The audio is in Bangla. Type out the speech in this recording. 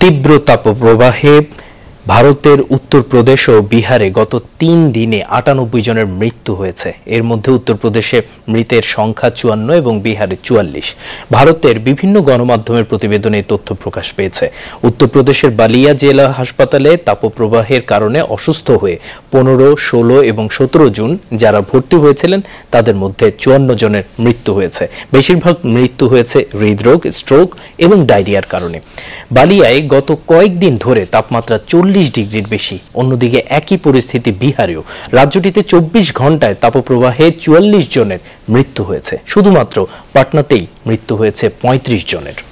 তীব্র তাপপ্রবাহে ভারতের উত্তরপ্রদেশ ও বিহারে গত তিন দিনে আটানব্বই জনের মৃত্যু হয়েছে। এর মধ্যে উত্তরপ্রদেশে মৃতের সংখ্যা চুয়ান্ন এবং বিহারে চুয়াল্লিশ। ভারতের বিভিন্ন গণমাধ্যমের প্রতিবেদনে তথ্য প্রকাশ পেয়েছে। উত্তরপ্রদেশের বালিয়া জেলা হাসপাতালে তাপপ্রবাহের কারণে অসুস্থ হয়ে পনেরো, ষোলো এবং সতেরো জুন যারা ভর্তি হয়েছিলেন, তাদের মধ্যে চুয়ান্ন জনের মৃত্যু হয়েছে। বেশিরভাগ মৃত্যু হয়েছে হৃদরোগ, স্ট্রোক এবং ডায়রিয়ার কারণে। বালিয়ায় গত কয়েকদিন ধরে তাপমাত্রা চল্লিশ ডিগ্রির বেশি। অন্যদিকে একই পরিস্থিতি বিহারেও। রাজ্যটিতে চব্বিশ ঘন্টায় তাপপ্রবাহে চুয়াল্লিশ জনের মৃত্যু হয়েছে। শুধুমাত্র পাটনাতেই মৃত্যু হয়েছে পঁয়ত্রিশ জনের।